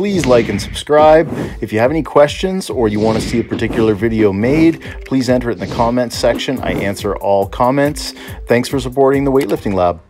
please like and subscribe. If you have any questions or you want to see a particular video made, please enter it in the comments section. I answer all comments. Thanks for supporting the Weightlifting Lab.